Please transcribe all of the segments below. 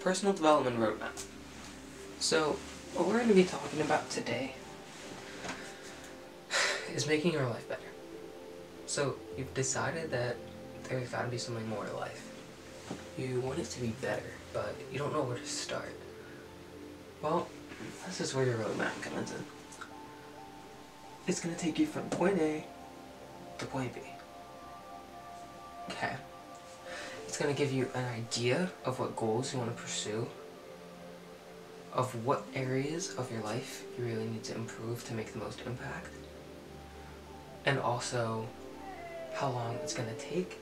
Personal Development Roadmap. So, what we're going to be talking about today is making your life better. So, you've decided that there's got to be something more to life. You want it to be better, but you don't know where to start. Well, this is where your roadmap comes in. It's going to take you from point A to point B. Okay. It's going to give you an idea of what goals you want to pursue, of what areas of your life you really need to improve to make the most impact, and also how long it's going to take,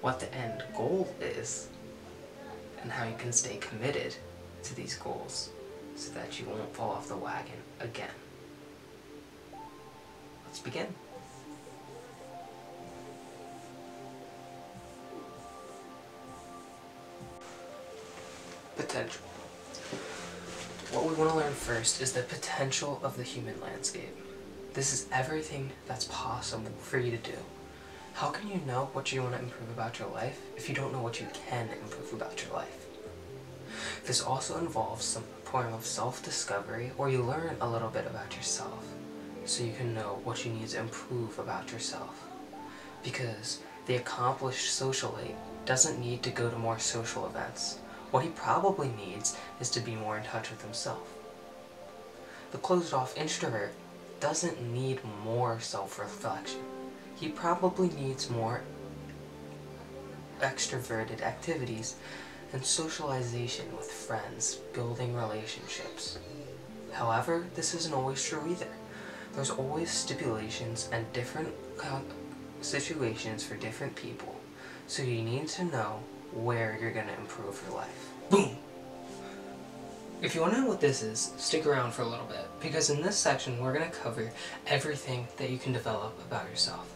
what the end goal is, and how you can stay committed to these goals so that you won't fall off the wagon again. Let's begin. Potential. What we want to learn first is the potential of the human landscape. This is everything that's possible for you to do. How can you know what you want to improve about your life if you don't know what you can improve about your life? This also involves some form of self-discovery where you learn a little bit about yourself so you can know what you need to improve about yourself. Because the accomplished socialite doesn't need to go to more social events. What he probably needs is to be more in touch with himself. The closed-off introvert doesn't need more self-reflection. He probably needs more extroverted activities and socialization with friends, building relationships. However, this isn't always true either. There's always stipulations and different situations for different people, so you need to know where you're going to improve your life. Boom! If you want to know what this is, stick around for a little bit, because in this section we're going to cover everything that you can develop about yourself.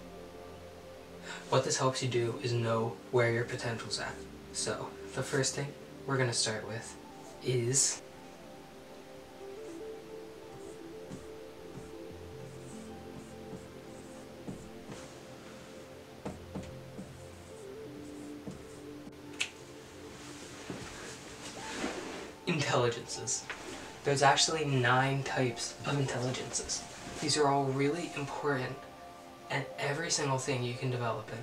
What this helps you do is know where your potential's at. So, the first thing we're going to start with is intelligences. There's actually nine types of intelligences. These are all really important and every single thing you can develop in.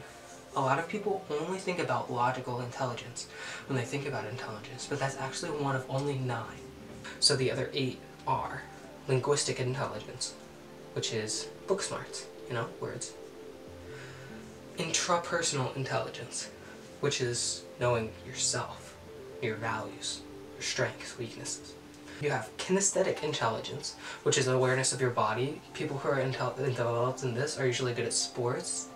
A lot of people only think about logical intelligence when they think about intelligence, but that's actually one of only nine. So the other eight are linguistic intelligence, which is book smarts, you know, words. Intrapersonal intelligence, which is knowing yourself, your values, strengths, weaknesses. You have kinesthetic intelligence, which is awareness of your body. People who are developed in this are usually good at sports.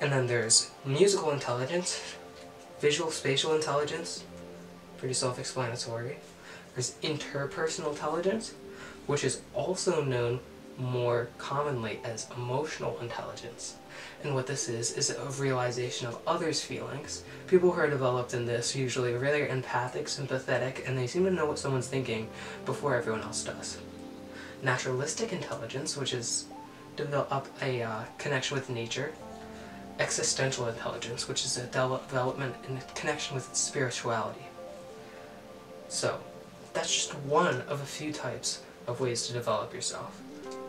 And then there's musical intelligence, visual spatial intelligence, pretty self-explanatory. There's interpersonal intelligence, which is also known more commonly as emotional intelligence. And what this is, is a realization of others' feelings. People who are developed in this usually are really empathic, sympathetic, and they seem to know what someone's thinking before everyone else does. Naturalistic intelligence, which is develop a uh, connection with nature. Existential intelligence, which is a development in connection with spirituality. So, that's just one of a few types of ways to develop yourself.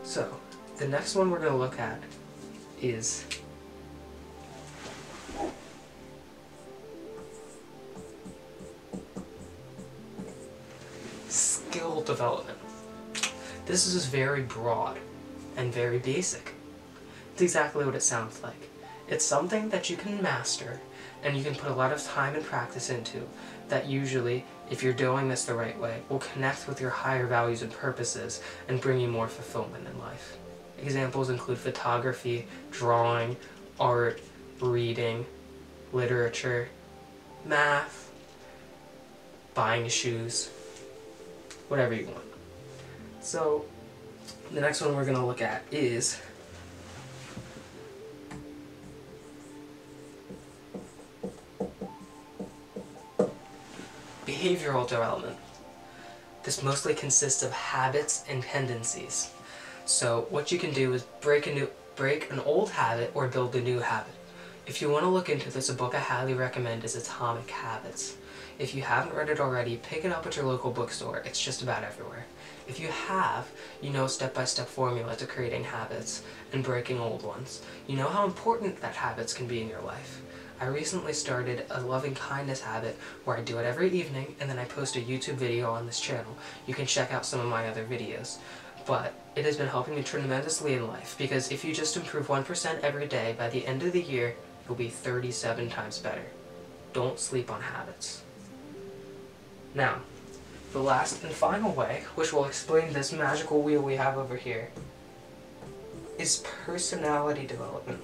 So, the next one we're going to look at is skill development. This is very broad and very basic. It's exactly what it sounds like. It's something that you can master and you can put a lot of time and practice into that usually, if you're doing this the right way, will connect with your higher values and purposes and bring you more fulfillment in life. Examples include photography, drawing, art, reading, literature, math, buying shoes, whatever you want. So, the next one we're going to look at is behavioral development. This mostly consists of habits and tendencies. So what you can do is break a new break an old habit or build a new habit. If you want to look into this, a book I highly recommend is Atomic Habits. If you haven't read it already, pick it up at your local bookstore. It's just about everywhere. If you have, you know step-by-step -step formula to creating habits and breaking old ones. You know how important that habits can be in your life. I recently started a loving kindness habit where I do it every evening and then I post a YouTube video on this channel. You can check out some of my other videos. But it has been helping me tremendously in life because if you just improve 1% every day, by the end of the year, you'll be 37 times better. Don't sleep on habits. Now, the last and final way, which will explain this magical wheel we have over here, is personality development.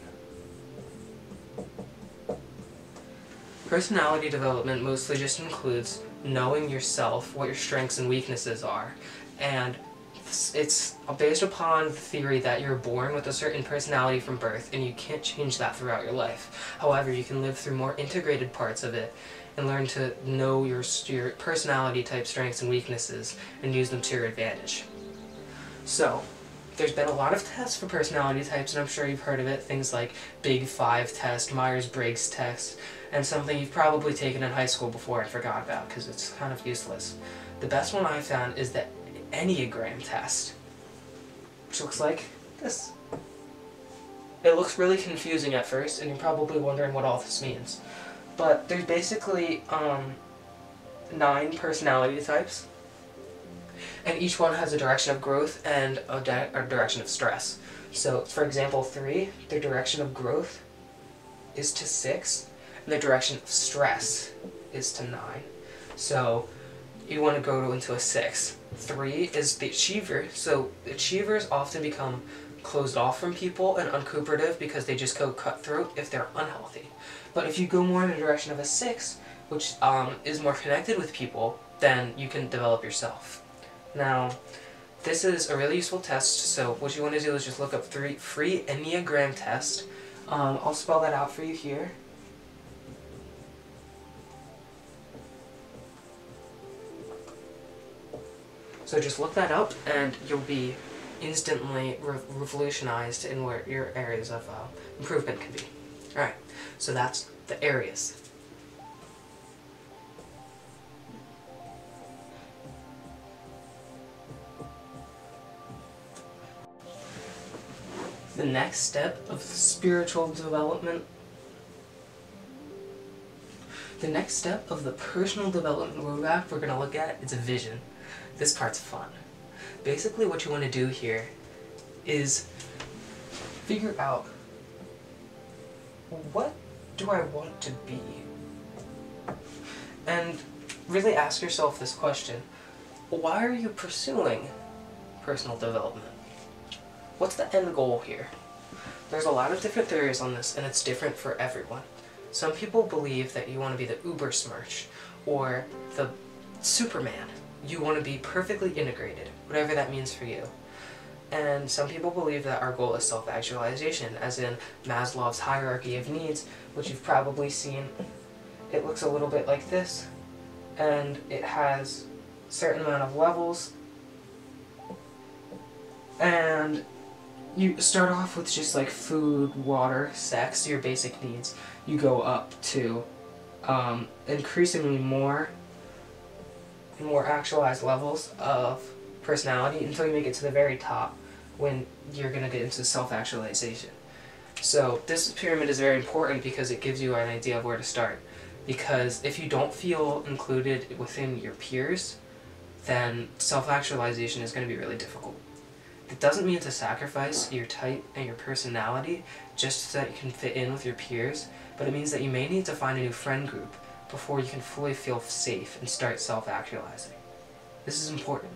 Personality development mostly just includes knowing yourself, what your strengths and weaknesses are, and it's based upon the theory that you're born with a certain personality from birth and you can't change that throughout your life. However, you can live through more integrated parts of it and learn to know your, your personality type strengths and weaknesses and use them to your advantage. So, there's been a lot of tests for personality types, and I'm sure you've heard of it. Things like Big Five test, Myers-Briggs test, and something you've probably taken in high school before and forgot about because it's kind of useless. The best one I found is the Enneagram test, which looks like this. It looks really confusing at first, and you're probably wondering what all this means. But there's basically um, nine personality types, and each one has a direction of growth and a, a direction of stress. So, for example, three, their direction of growth is to six, and the direction of stress is to nine. So, you want to go to into a six. Three is the achiever. So, achievers often become closed off from people and uncooperative because they just go cutthroat if they're unhealthy. But if you go more in the direction of a six, which um, is more connected with people, then you can develop yourself. Now, this is a really useful test, so what you want to do is just look up three free Enneagram test. Um, I'll spell that out for you here. So just look that up and you'll be instantly re revolutionized in where your areas of uh, improvement can be. Alright, so that's the areas. The next step of spiritual development the next step of the personal development roadmap we're going to look at is a vision. This part's fun. Basically what you want to do here is figure out what do I want to be? And really ask yourself this question. Why are you pursuing personal development? What's the end goal here? There's a lot of different theories on this, and it's different for everyone. Some people believe that you want to be the Übermensch, or the Superman. You want to be perfectly integrated, whatever that means for you. And some people believe that our goal is self-actualization, as in Maslow's hierarchy of needs, which you've probably seen. It looks a little bit like this, and it has a certain amount of levels, and you start off with just like food, water, sex, your basic needs. You go up to um, increasingly more more actualized levels of personality until you make it to the very top when you're going to get into self-actualization. So this pyramid is very important because it gives you an idea of where to start. Because if you don't feel included within your peers, then self-actualization is going to be really difficult. It doesn't mean to sacrifice your type and your personality just so that you can fit in with your peers, but it means that you may need to find a new friend group before you can fully feel safe and start self-actualizing. This is important.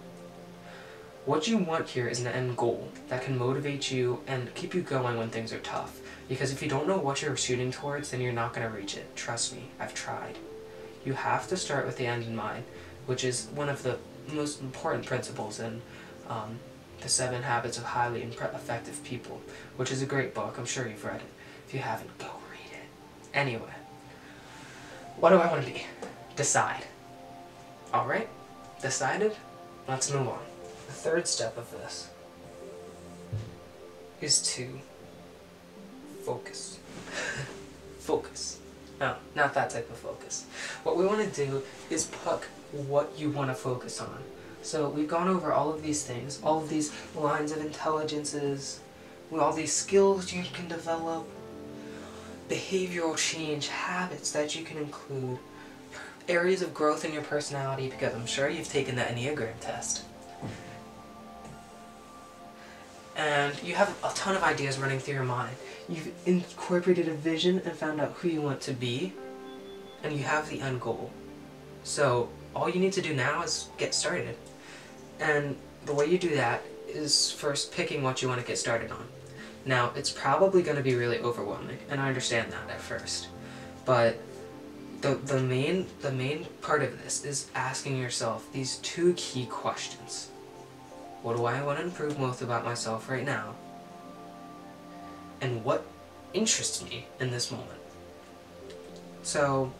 What you want here is an end goal that can motivate you and keep you going when things are tough. Because if you don't know what you're shooting towards, then you're not going to reach it. Trust me, I've tried. You have to start with the end in mind, which is one of the most important principles in um, The Seven Habits of Highly Effective People, which is a great book. I'm sure you've read it. If you haven't, go read it. Anyway, what do I want to be? Decide. Alright, decided? Let's move on. The third step of this is to focus. focus. No, not that type of focus. What we want to do is pick what you want to focus on. So we've gone over all of these things, all of these lines of intelligences, all these skills you can develop, behavioral change, habits that you can include, areas of growth in your personality, because I'm sure you've taken the Enneagram test. And you have a ton of ideas running through your mind. You've incorporated a vision and found out who you want to be, and you have the end goal. So all you need to do now is get started. And the way you do that is first picking what you want to get started on. Now, it's probably going to be really overwhelming, and I understand that at first. But the, the, main, the main part of this is asking yourself these two key questions. What do I want to improve most about myself right now? And what interests me in this moment? So,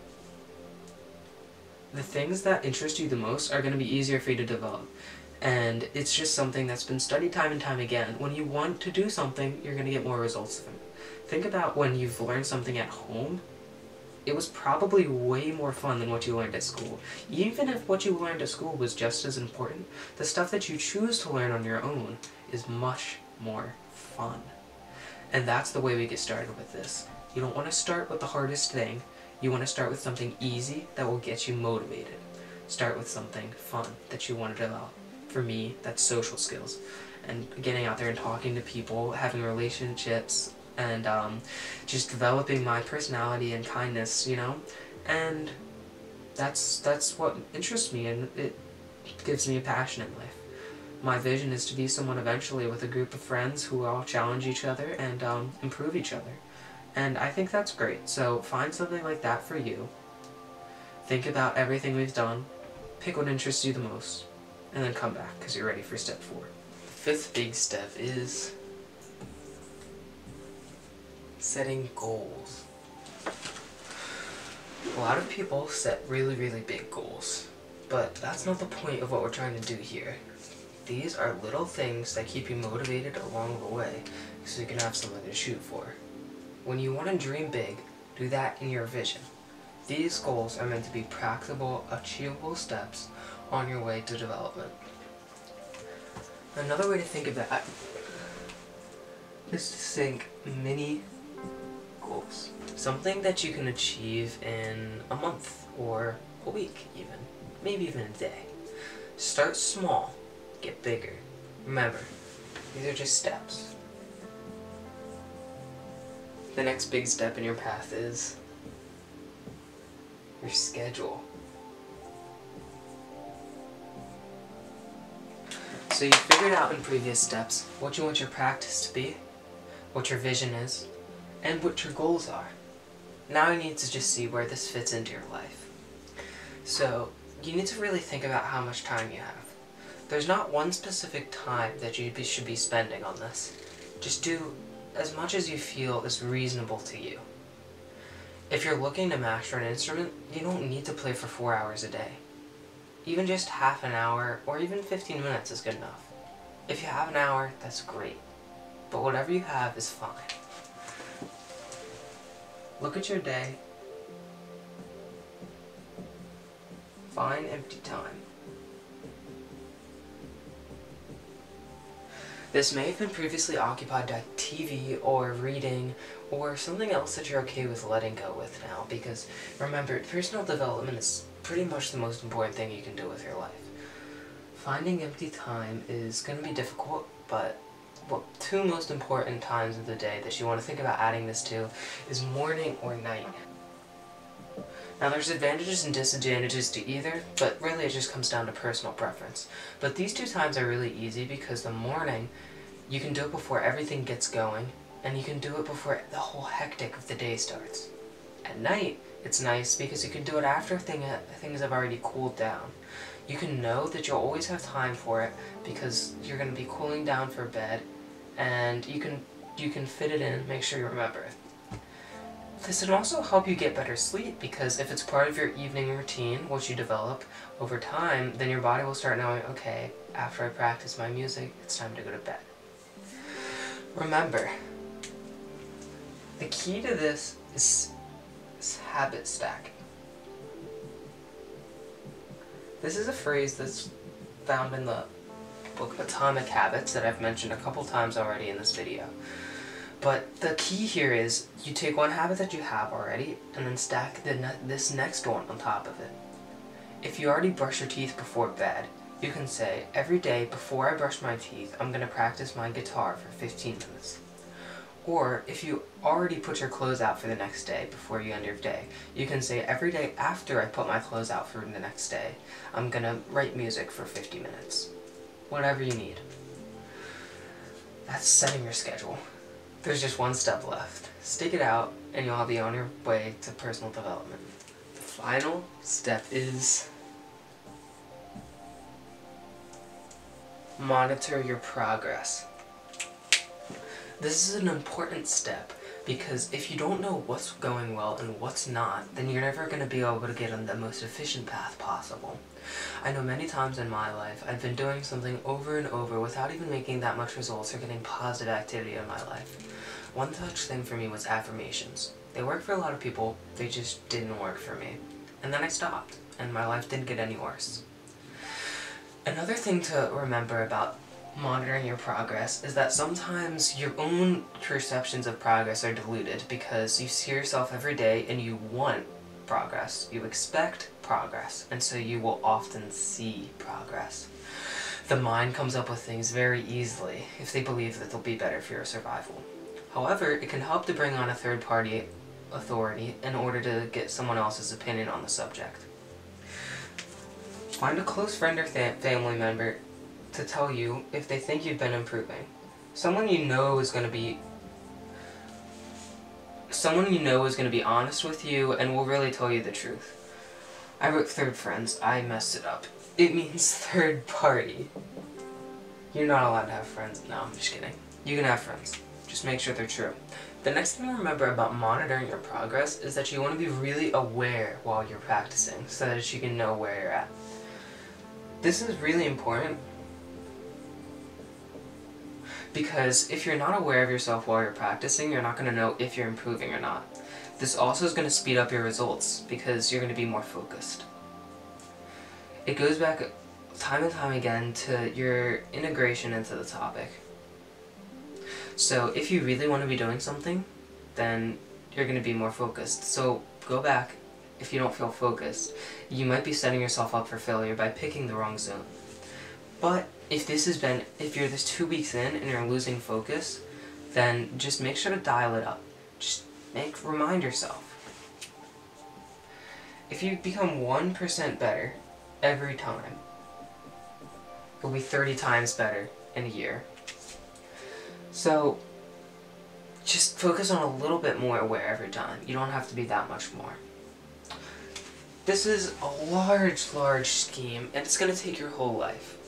the things that interest you the most are going to be easier for you to develop. And it's just something that's been studied time and time again. When you want to do something, you're going to get more results from it. Think about when you've learned something at home. It was probably way more fun than what you learned at school. Even if what you learned at school was just as important, the stuff that you choose to learn on your own is much more fun. And that's the way we get started with this. You don't want to start with the hardest thing. You want to start with something easy that will get you motivated. Start with something fun that you want to develop for me, that's social skills. And getting out there and talking to people, having relationships, and um, just developing my personality and kindness, you know? And that's, that's what interests me, and it gives me a passion in life. My vision is to be someone eventually with a group of friends who all challenge each other and um, improve each other. And I think that's great. So find something like that for you. Think about everything we've done. Pick what interests you the most and then come back because you're ready for step four. The fifth big step is setting goals. A lot of people set really, really big goals, but that's not the point of what we're trying to do here. These are little things that keep you motivated along the way so you can have something to shoot for. When you want to dream big, do that in your vision. These goals are meant to be practical, achievable steps on your way to development. Another way to think of that is to think mini goals. Something that you can achieve in a month or a week even, maybe even a day. Start small, get bigger. Remember, these are just steps. The next big step in your path is your schedule. So you figured out in previous steps what you want your practice to be, what your vision is, and what your goals are. Now you need to just see where this fits into your life. So you need to really think about how much time you have. There's not one specific time that you should be spending on this. Just do as much as you feel is reasonable to you. If you're looking to master an instrument, you don't need to play for four hours a day. Even just half an hour or even 15 minutes is good enough. If you have an hour, that's great. But whatever you have is fine. Look at your day. Find empty time. This may have been previously occupied by TV or reading or something else that you're okay with letting go with now because remember, personal development is pretty much the most important thing you can do with your life. Finding empty time is going to be difficult, but what two most important times of the day that you want to think about adding this to is morning or night. Now there's advantages and disadvantages to either, but really it just comes down to personal preference. But these two times are really easy because the morning, you can do it before everything gets going, and you can do it before the whole hectic of the day starts. At night, it's nice because you can do it after thing, things have already cooled down. You can know that you'll always have time for it because you're going to be cooling down for bed and you can you can fit it in, make sure you remember it. This can also help you get better sleep because if it's part of your evening routine, which you develop over time, then your body will start knowing, okay, after I practice my music, it's time to go to bed. Remember, the key to this is is habit stacking. This is a phrase that's found in the book Atomic Habits that I've mentioned a couple times already in this video. But the key here is you take one habit that you have already and then stack the ne this next one on top of it. If you already brush your teeth before bed, you can say, every day before I brush my teeth, I'm going to practice my guitar for 15 minutes. Or if you already put your clothes out for the next day before you end your day, you can say every day after I put my clothes out for the next day, I'm gonna write music for 50 minutes. Whatever you need. That's setting your schedule. There's just one step left. Stick it out and you'll be on your way to personal development. The final step is monitor your progress. This is an important step because if you don't know what's going well and what's not, then you're never going to be able to get on the most efficient path possible. I know many times in my life I've been doing something over and over without even making that much results or getting positive activity in my life. One such thing for me was affirmations. They work for a lot of people, they just didn't work for me. And then I stopped, and my life didn't get any worse. Another thing to remember about monitoring your progress is that sometimes your own perceptions of progress are diluted because you see yourself every day and you want progress. You expect progress, and so you will often see progress. The mind comes up with things very easily if they believe that they'll be better for your survival. However, it can help to bring on a third party authority in order to get someone else's opinion on the subject. Find a close friend or family member to tell you if they think you've been improving. Someone you know is going to be someone you know is going to be honest with you and will really tell you the truth. I wrote third friends. I messed it up. It means third party. You're not allowed to have friends. No, I'm just kidding. You can have friends. Just make sure they're true. The next thing to remember about monitoring your progress is that you want to be really aware while you're practicing so that you can know where you're at. This is really important because if you're not aware of yourself while you're practicing, you're not going to know if you're improving or not. This also is going to speed up your results because you're going to be more focused. It goes back time and time again to your integration into the topic. So if you really want to be doing something, then you're going to be more focused. So go back if you don't feel focused. You might be setting yourself up for failure by picking the wrong zone. But if this has been, if you're this two weeks in and you're losing focus, then just make sure to dial it up. Just make, remind yourself. If you become 1% better every time, you'll be 30 times better in a year. So, just focus on a little bit more aware every time. You don't have to be that much more. This is a large, large scheme, and it's going to take your whole life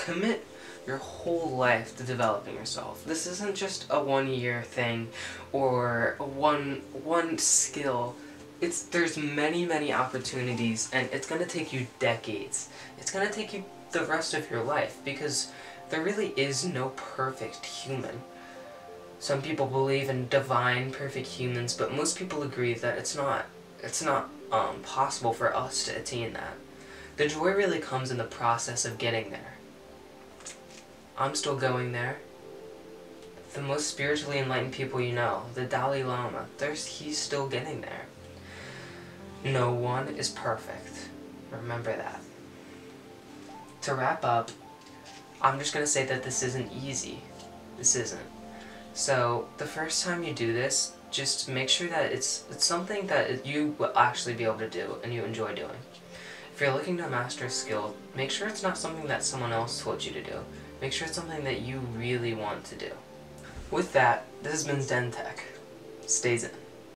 commit your whole life to developing yourself. This isn't just a one year thing or one one skill. It's there's many many opportunities and it's going to take you decades. It's going to take you the rest of your life because there really is no perfect human. Some people believe in divine perfect humans, but most people agree that it's not it's not um, possible for us to attain that. The joy really comes in the process of getting there. I'm still going there. The most spiritually enlightened people you know, the Dalai Lama, he's still getting there. No one is perfect. Remember that. To wrap up, I'm just going to say that this isn't easy. This isn't. So, the first time you do this, just make sure that it's, it's something that you will actually be able to do and you enjoy doing. If you're looking to master a skill, make sure it's not something that someone else told you to do. Make sure it's something that you really want to do. With that, this has been Zen Tech. Stay zen.